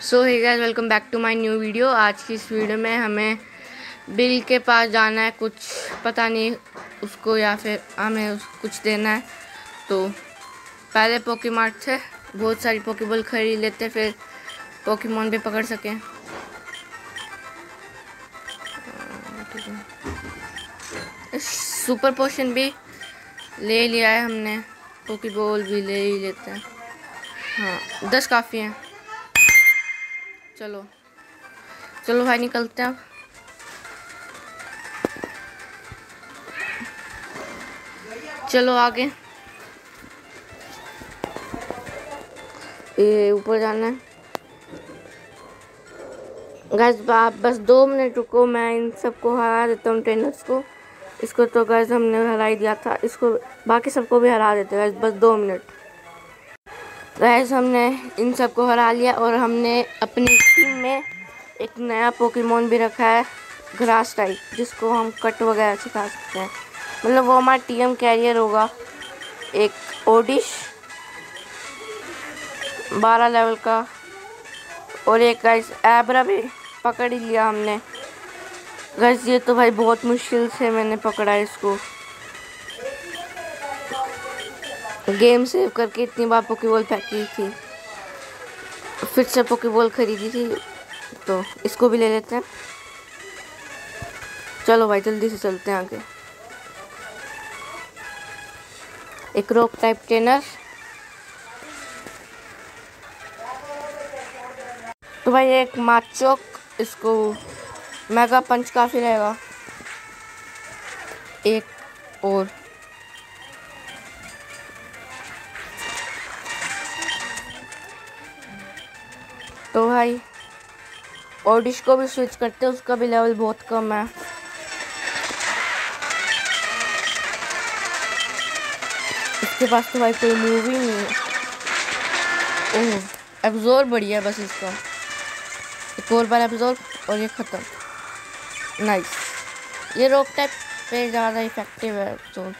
So hi guys welcome back to my new video आज की इस वीडियो में हमें बिल के पास जाना है, कुछ पता नहीं उसको या फिर हमें कुछ देना है। तो पहले पोकी मार्ट से बहुत सारी पोकीबॉल खरीद लेते, फिर पोकीमोन भी पकड़ सकें। सुपर पोशन भी ले लिया है हमने। पोकीबॉल भी ले ही लेते हैं। हाँ दस काफ़ी हैं। चलो। चलो भाई, निकलते हैं अब। चलो आगे। ये ऊपर जाना है। गैस आप बस दो मिनट रुको, मैं इन सबको हरा देता हूँ ट्रेनर्स को। इसको तो गैस हमने हरा ही दिया था। इसको बाकी सबको भी हरा देते हैं। बस दो मिनट। गैस हमने इन सबको हरा लिया और हमने अपनी टीम में एक नया पोकेमोन भी रखा है ग्रास टाइप जिसको हम कट वगैरह सिखा सकते हैं। मतलब वो हमारा टीएम कैरियर होगा। एक ओडिश बारह लेवल का। और एक गैस एबरा भी पकड़ ही लिया हमने। गैस ये तो भाई बहुत मुश्किल से मैंने पकड़ा इसको। गेम सेव करके इतनी बार पोकेबॉल फेंकी थी। फिर से पोकेबॉल खरीदी थी तो इसको भी ले लेते हैं। चलो भाई, जल्दी से चलते हैं आगे। एक रोक टाइप ट्रेनर तो भाई, एक माचोक इसको मेगा पंच काफ़ी रहेगा। एक और तो भाई ऑडिश को भी स्विच करते हैं, उसका भी लेवल बहुत कम है। इसके पास तो भाई कोई मूवी नहीं है। ओह एब्जोर बढ़िया है बस इसका। एक और बार एब्जोर और ये ख़त्म। नाइस ये रोक टाइप पे ज़्यादा इफ़ेक्टिव है एब्जोर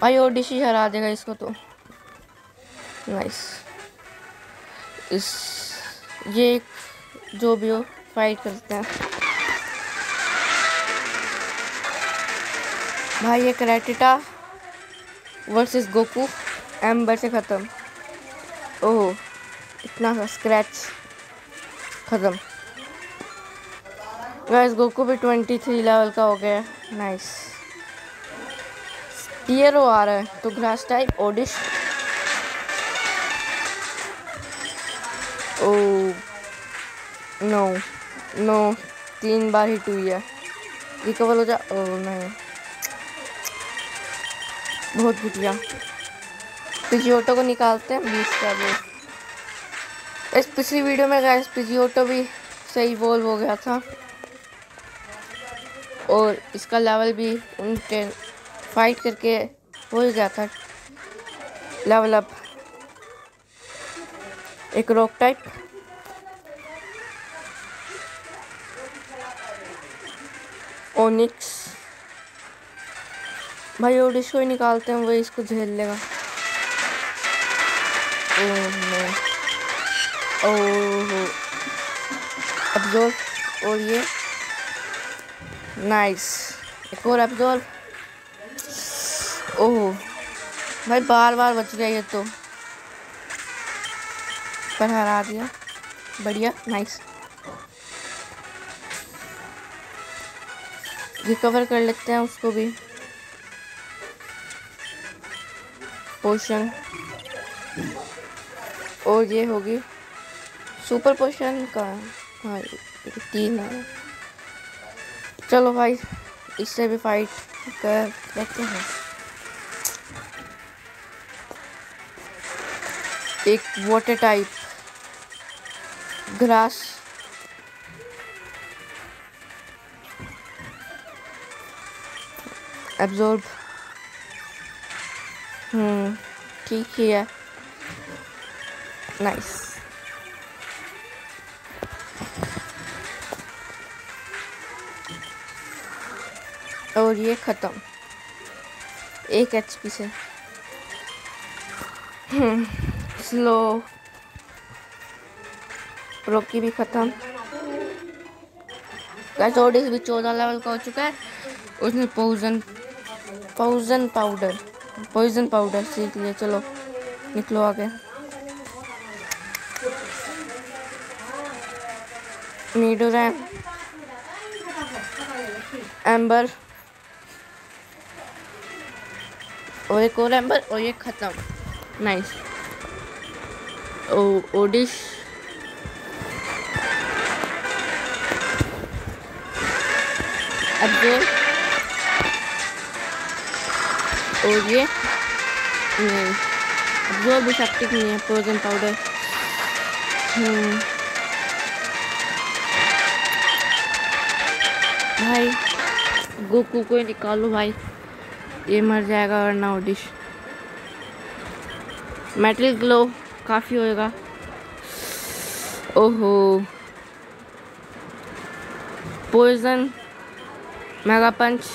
भाई ओडिश ही हरा देगा इसको तो। नाइस इस ये जो भी हो फाइट करते हैं। भाई, ये करैटिटा वर्सेस गोकू एम्बर से ख़त्म। ओह, इतना सा स्क्रैच ख़त्म। गैस गोकू भी ट्वेंटी थ्री लेवल का हो गया नाइस टीयरो आ रहा है तो grass type Oddish oh no no तीन बार हिट हुई है। रिकवर हो जा, ओ नहीं बहुत घटिया पिजियोटो को निकालते हैं, बीस का वो इस पिछली वीडियो में गया पिजियोटो भी सही वॉल्व हो गया था। और इसका लेवल भी उनके फाइट करके हो गया था। लेवल अप एक रॉक टाइप ओनिक्स। भाई और इसको ही निकालते हैं वही इसको झेल लेगा। ओह अब्जोर और ये। नाइस एक और अब्जोर ओह, भाई बार बार बच गया ये तो। पर हरा दिया। बढ़िया नाइस रिकवर कर लेते हैं उसको भी। पोशन और ये होगी। सुपर पोशन का हाँ तीन है। चलो भाई, इससे भी फाइट कर लेते हैं। एक water type grass absorb hmm ठीक ही है. नाइस और ये ख़त्म. एक एच पी से. स्लो रॉकी भी ख़त्म. कैसे भी चौदह लेवल का हो चुका है. उसने poison poison powder poison powder सीख लिया चलो निकलो आगे नीडो रैम एम्बर और एक और एम्बर और ये ख़त्म नाइस ओडिश अब्दुल और ये भी सेप्टिक नहीं है प्रोजन पाउडर हम्म। भाई, गोकू को निकालो भाई। ये मर जाएगा वरना डिश मेटल ग्लो काफ़ी होएगा। ओहो। पोइजन मेगा पंच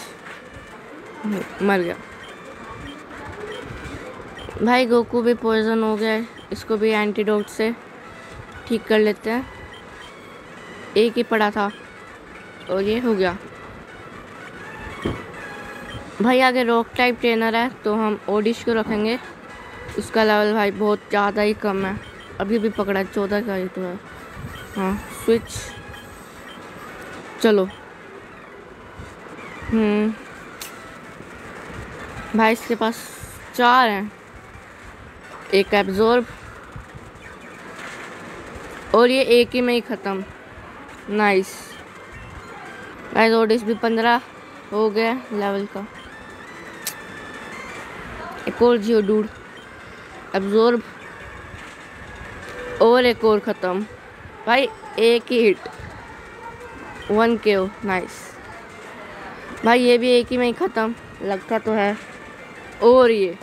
मर गया। भाई गोकू भी पॉइजन हो गया है। इसको भी एंटीडोट से ठीक कर लेते हैं। एक ही पड़ा था और ये हो गया। भाई आगे रॉक टाइप ट्रेनर है तो हम ओडिश को रखेंगे। उसका लेवल भाई बहुत ज़्यादा ही कम है। अभी भी पकड़ा चौदह का ही तो है। हाँ स्विच चलो। हम्म। भाई इसके पास चार हैं। एक एब्जॉर्ब और ये एक ही में ही ख़त्म। नाइस गाइस ओडिस भी पंद्रह हो गया लेवल का। एक और जियो डूड एब्जॉर्ब और एक और ख़त्म। भाई, एक ही हिट वन के नाइस भाई, ये भी एक ही में ही ख़त्म। लगता तो है। और ये।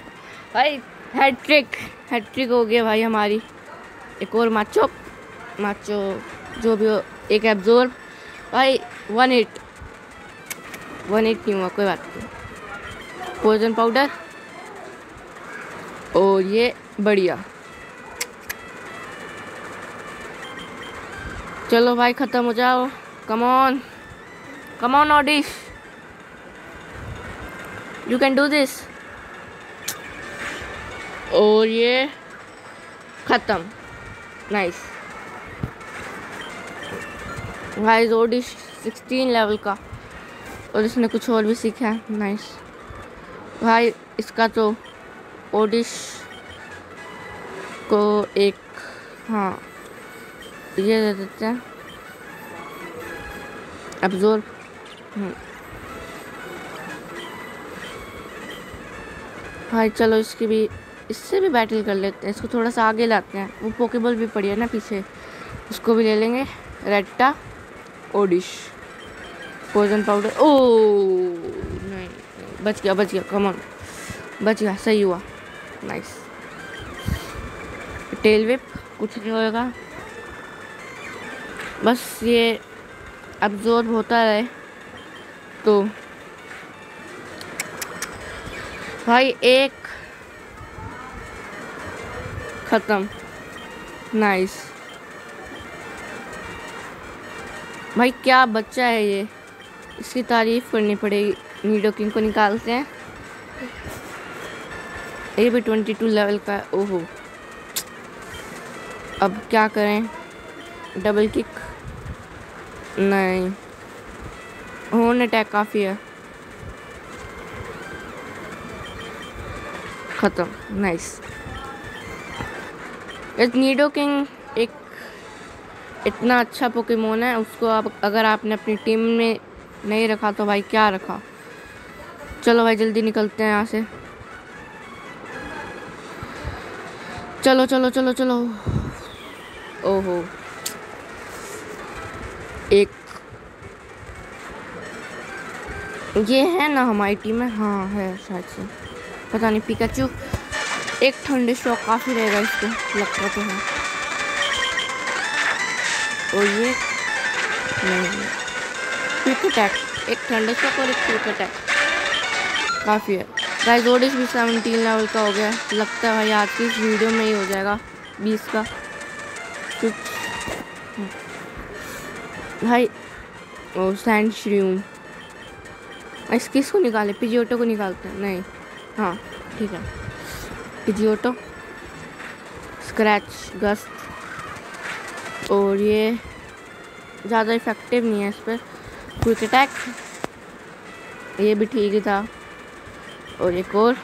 भाई हैट्रिक हैट्रिक हो गया भाई हमारी। एक और माचो माचो, जो भी हो, एक एब्जॉर्ब भाई वन एट वन एट नहीं हुआ, कोई बात नहीं। पोजन पाउडर और ये बढ़िया। चलो भाई, ख़त्म हो जाओ। Come on come on Oddish you can do this और ये ख़त्म। Nice guys Oddish sixteen level का। और इसने कुछ और भी सीखा है। नाइस भाई, इसका तो ओडिश को एक हाँ ये दे देते हैं। Absorb hmm. भाई, चलो इसकी भी इससे भी बैटल कर लेते हैं। इसको थोड़ा सा आगे लाते हैं। वो पोकेबल भी पड़ी है ना पीछे। उसको भी ले लेंगे। रेड्टा ओडिश पोजन पाउडर ओ, नहीं बच गया बच गया। कमन बच गया, सही हुआ। नाइस टेल विप कुछ नहीं होएगा। बस ये अब्जॉर्ब होता रहे। तो भाई, एक ख़त्म। नाइस भाई, क्या बच्चा है ये? इसकी तारीफ़ करनी पड़ेगी। नीडो किंग को निकालते हैं? ये भी ट्वेंटी टू लेवल का है। ओहो। अब क्या करें? डबल किक नहीं। होन अटैक काफ़ी है। ख़त्म। नाइस इस नीडो किंग एक इतना अच्छा पोकेमोन है, उसको आप, अगर आपने अपनी टीम में नहीं रखा तो भाई क्या रखा? चलो भाई, जल्दी निकलते हैं यहाँ से। चलो चलो चलो चलो। ओहो। एक। ये है ना हमारी टीम में? हाँ है शायद से। पता नहीं पिकाचू एक ठंडे शॉक काफ़ी रहेगा इसको, लगता तो है। और ये क्विक अटैक एक ठंडे शॉक और एक क्विक अटैक काफ़ी है। गाइस ओडिस भी सेवनटीन लेवल का हो गया? लगता है भाई आज की इस वीडियो में ही हो जाएगा, बीस का। भाई, ओ सैंड श्रीम इस किसको निकाले? पिजियोटो को निकालते हैं? नहीं। हाँ ठीक है। पिजियोटो स्क्रैच, गस्त। और ये ज़्यादा इफ़ेक्टिव नहीं है इस पर क्विक अटैक ये भी ठीक ही था। और एक और।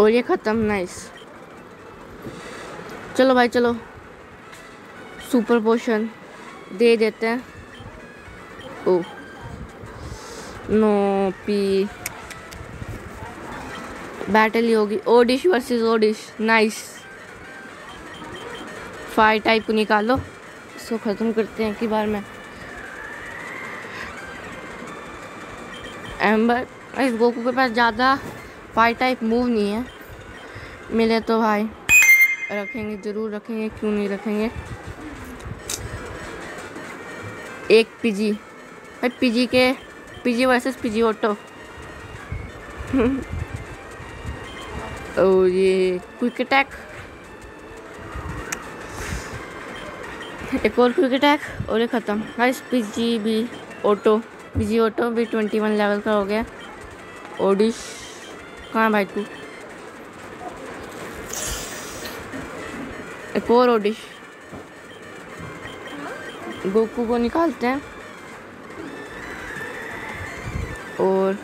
और ये ख़त्म नाइस चलो भाई, चलो। सुपर पोशन दे देते हैं। ओ नो पी बैटल ही होगी Oddish versus Oddish nice five type को निकालो। इसको ख़त्म करते हैं कि बार में। एम्बर इस गोकू के पास ज़्यादा फाइव टाइप मूव नहीं है। मिले तो भाई। रखेंगे, ज़रूर रखेंगे, क्यों नहीं रखेंगे? एक पीजी भाई पीजी के पीजी वर्सेस पीजी ऑटो और ये क्विक अटैक एक और क्विक अटैक और ये ख़त्म। भाई पीजी भी ऑटो पीजी ऑटो भी ट्वेंटी वन लेवल का हो गया। ओडिश कहाँ भाई तू? एक और ओडिश गोकू को निकालते हैं। और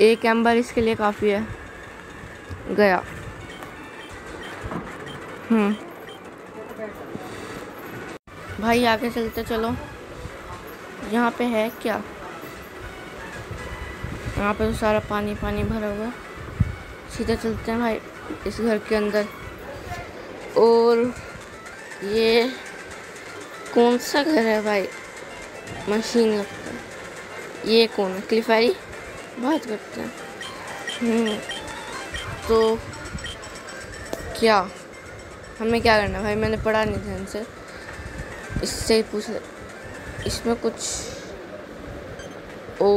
एक एम्बर इसके लिए काफ़ी है। गया। हम्म। भाई आगे चलते चलो। यहाँ पे है क्या? यहाँ पे तो सारा पानी पानी भरा हुआ सीधा चलते हैं भाई इस घर के अंदर। और ये कौन सा घर है भाई? मशीन लगता है। ये कौन? क्लिफारी बात करते हैं। हम्म, तो क्या? हमें क्या करना भाई? मैंने पढ़ा नहीं था इनसे। इससे पूछ इसमें कुछ ओ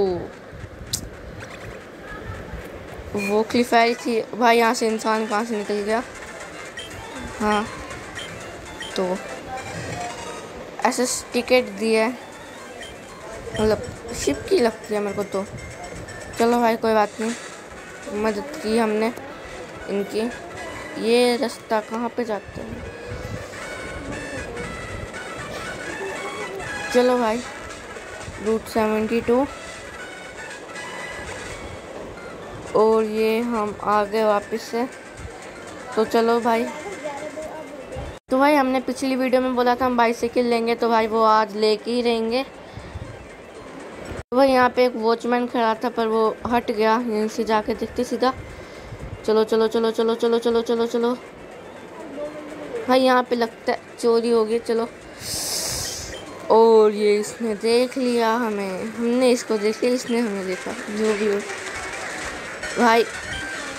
वो क्लिफाई थी। भाई यहाँ से इंसान कहाँ से निकल गया? हाँ तो ऐसे टिकट दिए। मतलब शिप की लगती है मेरे को तो। चलो भाई, कोई बात नहीं। मदद की हमने इनकी। ये रास्ता कहाँ पे जाते हैं? चलो भाई रूट सेवेंटी टू और ये हम आ गए वापस से। तो चलो भाई। तो भाई, हमने पिछली वीडियो में बोला था हम बाइसाइकिल लेंगे तो भाई वो आज लेके ही रहेंगे। भाई यहाँ पे एक वॉचमैन खड़ा था, पर वो हट गया। यहीं से जाके देखते सीधा। चलो चलो चलो चलो चलो चलो चलो चलो। भाई, यहाँ पे लगता है चोरी हो गई चलो। और ये इसने देख लिया हमें। हमने इसको देख लिया इसने हमें देखा, जो भी हो। भाई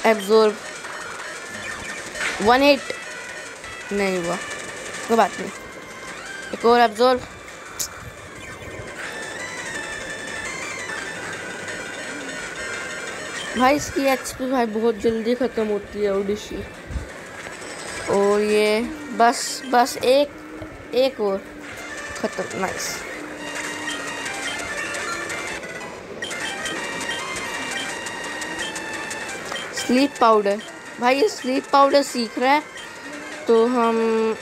एब्जॉर्ब वन एट नहीं हुआ, कोई बात नहीं। एक और एब्जॉर्ब भाई, इसकी एचपी भाई बहुत जल्दी ख़त्म होती है ओडिशी और ये, बस बस एक एक और। ख़त्म नाइस स्लीप पाउडर भाई, ये स्लीप पाउडर सीख रहा है तो हम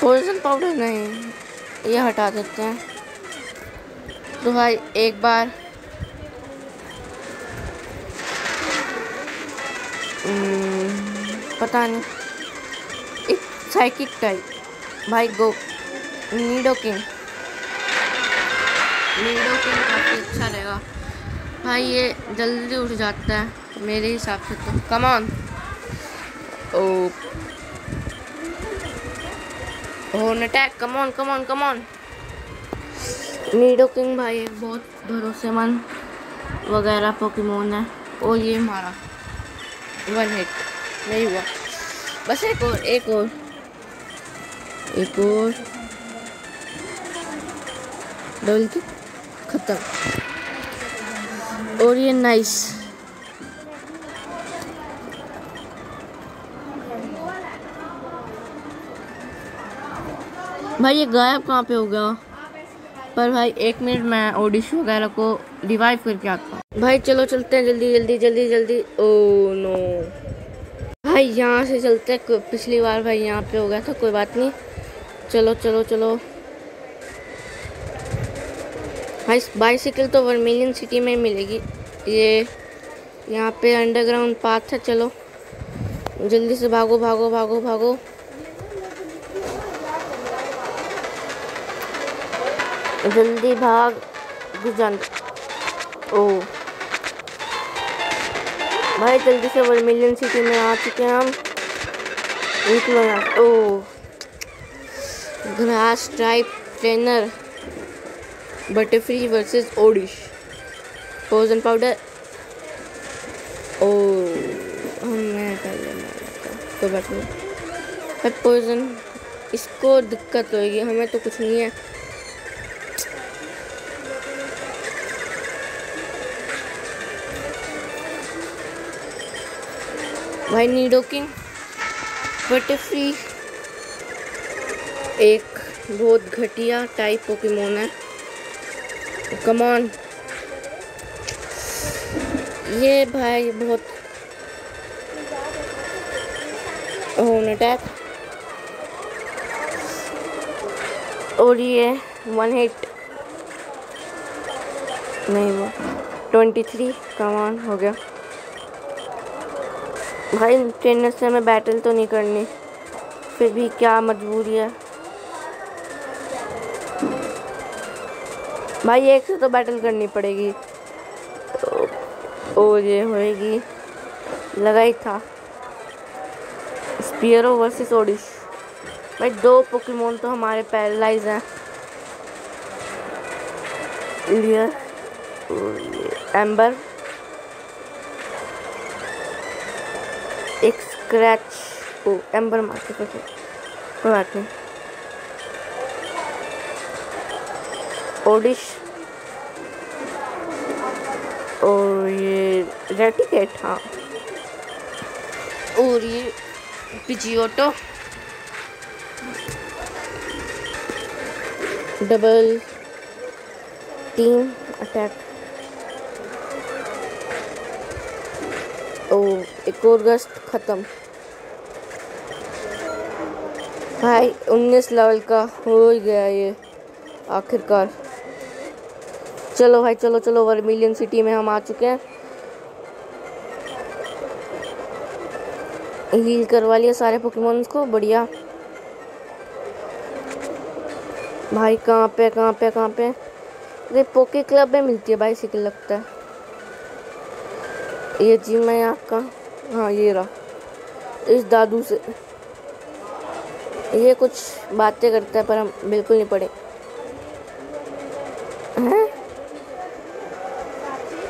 पॉइजन पाउडर नहीं, ये हटा देते हैं। तो भाई, एक बार पता नहीं। एक साइकिक टाइप भाई go, Nidoking. Nidoking काफ़ी अच्छा रहेगा भाई ये जल्दी उठ जाता है, मेरे हिसाब से तो। Come on oh. होन attack come on come on come on Nidoking भाई एक बहुत भरोसेमंद वगैरह पोकेमोन है। और ये मारा। वन हिट नहीं हुआ। बस एक और एक और। एक और। डबल की ख़त्म। और ये नाइस भाई ये गायब कहाँ पे हो गया? पर भाई, एक मिनट मैं ओडिश वगैरह को रिवाइव करके आता हूँ। भाई, चलो चलते हैं जल्दी जल्दी जल्दी जल्दी। ओ नो भाई, यहाँ से चलते हैं। पिछली बार भाई यहाँ पे हो गया था, कोई बात नहीं। चलो चलो चलो। भाई बाइसिकल तो वर्मिलियन सिटी में मिलेगी। ये, यहाँ पे अंडरग्राउंड पाथ है, चलो। जल्दी से भागो भागो भागो भागो। जल्दी भाग, गुजन। ओ। भाई, जल्दी से वर्मिलियन सिटी में आ चुके हैं हम। यहाँ ओ। Grass type trainer Butterfree versus Oddish. Poison powder oh. मैं लेना कोई बात नहीं इसको दिक्कत होगी, हमें तो कुछ नहीं है। भाई नीडो किंग बटरफ्री एक बहुत घटिया टाइप पोकेमोन है। कमान ये भाई बहुत होन अटैक और ये वन हिट नहीं, वो ट्वेंटी थ्री कमान हो गया। भाई, ट्रेनर से हमें बैटल तो नहीं करनी। फिर भी क्या मजबूरी है? भाई, एक से तो बैटल करनी पड़ेगी। और ये होएगी। लगा ही था। स्पियरो वर्सेस ओडिश भाई, दो पोकेमोन तो हमारे पैरालाइज हैं। एम्बर स्क्रैच ओ एम्बर मारते कैसे कोई बात नहीं। ओडिश। और ये रेटिकेट हाँ। और ये पिजियोटो। डबल। Team attack. ओ एक और गस्त ख़त्म। भाई उन्नीस लेवल का हो गया ये आखिरकार। चलो भाई, चलो चलो वर्मिलियन सिटी में हम आ चुके हैं। हील करवा लिया सारे पोकेमोन्स को, बढ़िया। भाई, कहाँ पे कहाँ पे कहाँ पे? अरे पोके क्लब में मिलती है बाइसिकल लगता है? ये जिम है आपका हाँ ये रहा। इस दादू से ये कुछ बातें करता है, पर हम बिल्कुल नहीं पढ़े। हैं?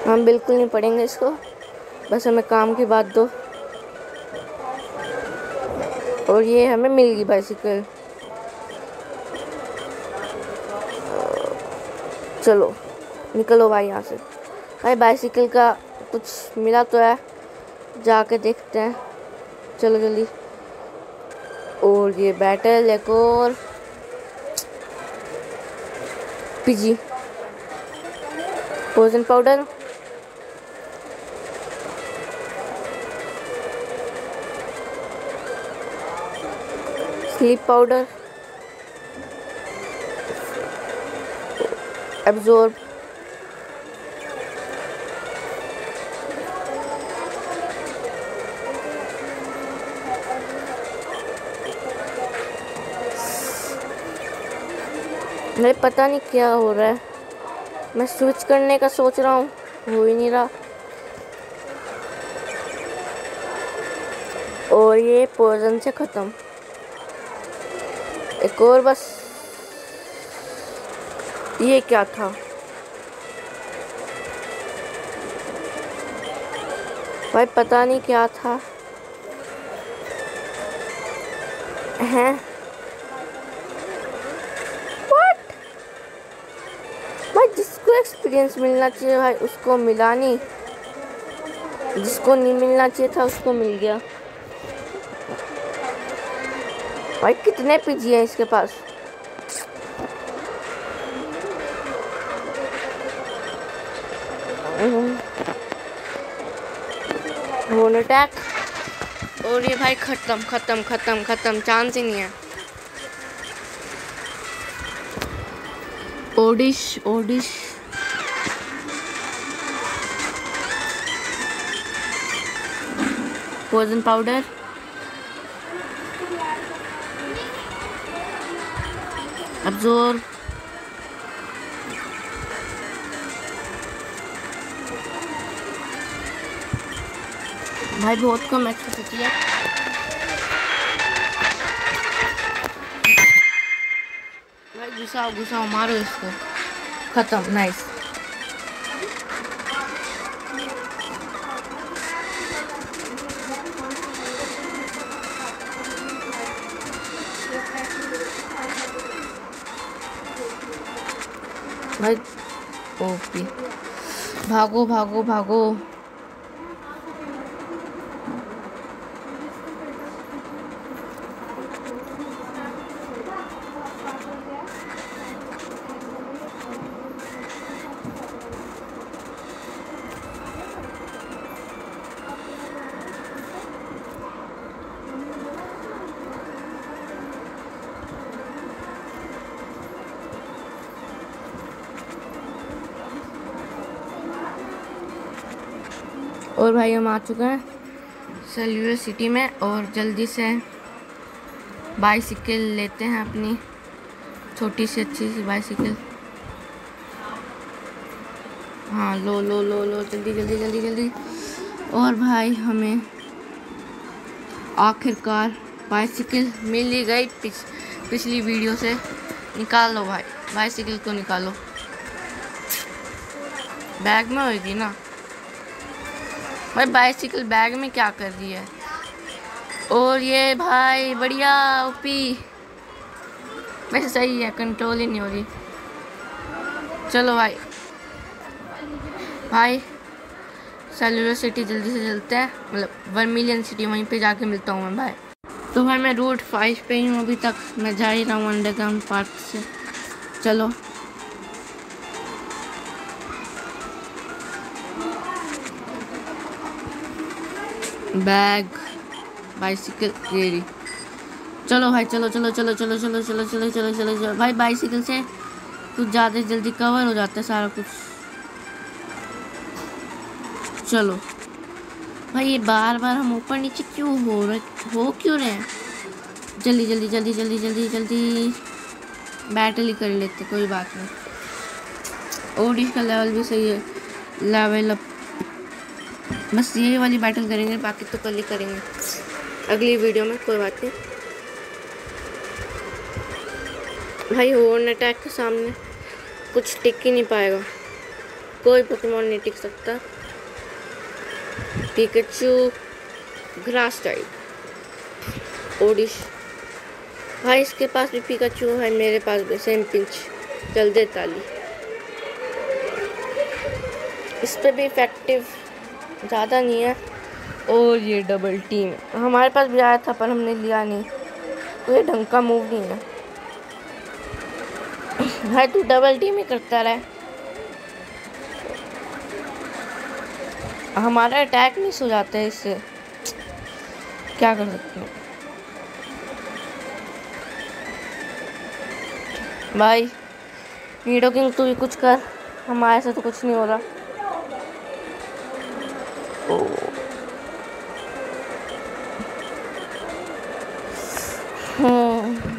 हम बिल्कुल नहीं पढ़ेंगे इसको। बस हमें काम की बात दो। और ये हमें मिल गई बाइसिकल चलो, निकलो भाई यहाँ से। भाई बाइसिकल का कुछ मिला तो है। जाके देखते हैं। चलो जल्दी। और ये बैटल एक और। Pidgey poison powder sleep powder absorb मैं पता नहीं क्या हो रहा है। मैं स्विच करने का सोच रहा हूँ, हो ही नहीं रहा। और ये पोजन से ख़त्म। एक और बस। ये क्या था? भाई, पता नहीं क्या था। हैं? एक्सपीरियंस मिलना चाहिए भाई उसको मिला नहीं। जिसको नहीं मिलना चाहिए था उसको मिल गया। भाई कितने पीजी हैं इसके पास? हम्म। अटैक और ये भाई ख़त्म ख़त्म ख़त्म ख़त्म चांस ही नहीं है। Oddish Oddish poison powder absorb. भाई, बहुत कम एक्सरसाइज है। भाई, घुसाओ घुसाओ, मारो इसको। ख़त्म नाइस 말, 어, 오, 비. 바구, 바구, 바구. और भाई हम आ चुके हैं सेल्यूलर सिटी में और जल्दी से बाईसाइकिल लेते हैं अपनी छोटी सी अच्छी सी बाईसाइकिल हाँ लो लो लो लो जल्दी जल्दी जल्दी जल्दी। और भाई हमें आखिरकार बाईसाइकिल मिल ही गई पिछ, पिछली वीडियो से। निकाल लो भाई बाईसाइकिल को निकालो। बैग में होगी ना? भाई बाइसिकल बैग में क्या कर रही है? और ये भाई बढ़िया ओपी वैसे सही है कंट्रोल ही नहीं हो रही। चलो भाई। भाई सेलुलर सिटी जल्दी से चलते हैं। मतलब वन मिलियन सिटी वहीं पे जाके मिलता हूँ मैं, भाई। तो भाई मैं रूट फाइव पे ही हूँ अभी तक। मैं जा ही रहा हूँ अंडरग्राउंड पार्क से। चलो। बैग, बाइसिकल रेडी चलो भाई, चलो चलो चलो चलो चलो चलो चलो चलो चलो चलो। भाई, बाइसिकल से कुछ ज़्यादा जल्दी कवर हो जाता है सारा कुछ। चलो। भाई, ये बार बार हम ऊपर नीचे क्यों हो रहे हो क्यों रहे हैं? जल्दी जल्दी जल्दी जल्दी जल्दी जल्दी बैटल ही कर लेते, कोई बात नहीं। ओडिश का लेवल भी सही है। लेवल अप बस ये वाली बैटल करेंगे, बाकी तो कल ही करेंगे। अगली वीडियो में, कोई बात नहीं। भाई हॉर्न अटैक के सामने। कुछ टिक ही नहीं पाएगा। कोई पोकेमोन नहीं टिक सकता। पिकाचू ग्रास टाइप ओडिश भाई, इसके पास भी पिकाचू है, मेरे पास भी। सेम पिंच चल दे ताली। इस पर भी इफ़ेक्टिव ज़्यादा नहीं है। और ये डबल टीम हमारे पास भी आया था, पर हमने लिया नहीं। तो ये ढंग का मूव नहीं है। भाई, तू डबल टीम ही करता रहे। हमारा अटैक मिस हो जाता है इससे। क्या कर सकते हैं? भाई नीडो किंग तू भी कुछ कर। हमारे से तो कुछ नहीं हो रहा।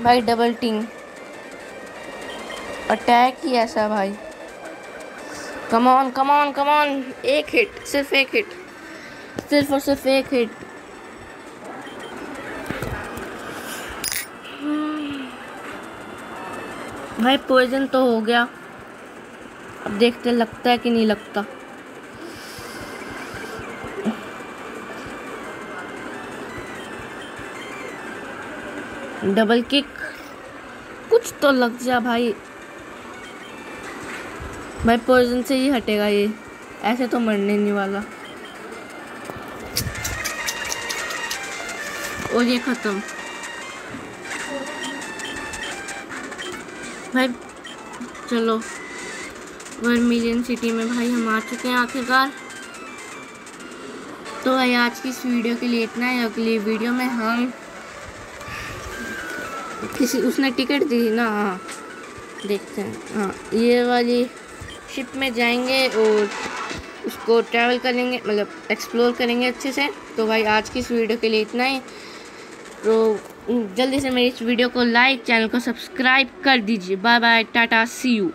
भाई डबल टीम अटैक ही ऐसा भाई। Come on come on come on एक हिट सिर्फ़ एक हिट सिर्फ़ और सिर्फ़ एक हिट भाई पॉइजन तो हो गया। अब देखते लगता है कि नहीं लगता। Double kick. कुछ तो लग जा भाई। भाई पॉइजन से ही हटेगा ये। ऐसे तो मरने नहीं वाला। और ये ख़त्म। भाई, चलो। वन मिलियन सिटी में भाई हम आ चुके हैं आखिरकार। तो भाई आज की इस वीडियो के लिए इतना ही। अगली वीडियो में हम किसी, उसने टिकट दी थी ना हाँ। देखते हैं हाँ। ये वाली शिप में जाएँगे और उसको ट्रैवल करेंगे मतलब एक्सप्लोर करेंगे अच्छे से। तो भाई, आज की इस वीडियो के लिए इतना ही। तो जल्दी से मेरी इस वीडियो को लाइक चैनल को सब्सक्राइब कर दीजिए। Bye bye tata see you